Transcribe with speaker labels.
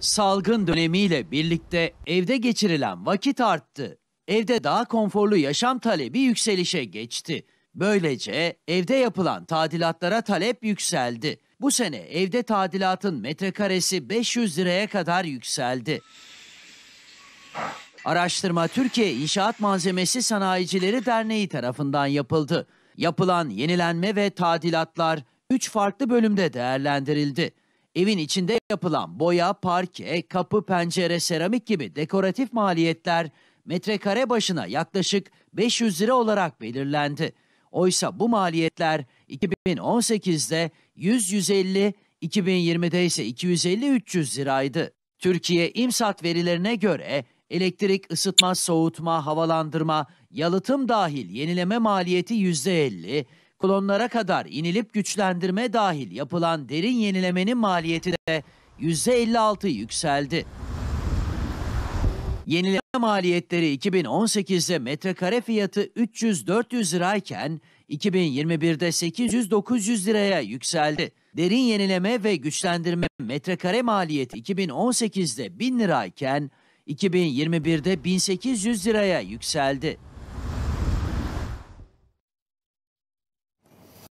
Speaker 1: Salgın dönemiyle birlikte evde geçirilen vakit arttı. Evde daha konforlu yaşam talebi yükselişe geçti. Böylece evde yapılan tadilatlara talep yükseldi. Bu sene evde tadilatın metrekaresi 500 liraya kadar yükseldi. Araştırma Türkiye İnşaat Malzemesi Sanayicileri Derneği tarafından yapıldı. Yapılan yenilenme ve tadilatlar 3 farklı bölümde değerlendirildi. Evin içinde yapılan boya, parke, kapı, pencere, seramik gibi dekoratif maliyetler metrekare başına yaklaşık 500 lira olarak belirlendi. Oysa bu maliyetler 2018'de 100-150, 2020'de ise 250-300 liraydı. Türkiye İmsat verilerine göre elektrik, ısıtma, soğutma, havalandırma, yalıtım dahil yenileme maliyeti %50, klonlara kadar inilip güçlendirme dahil yapılan derin yenilemenin maliyeti de %56 yükseldi. Yenileme maliyetleri 2018'de metrekare fiyatı 300-400 lirayken 2021'de 800-900 liraya yükseldi. Derin yenileme ve güçlendirme metrekare maliyeti 2018'de 1000 lirayken 2021'de 1800 liraya yükseldi.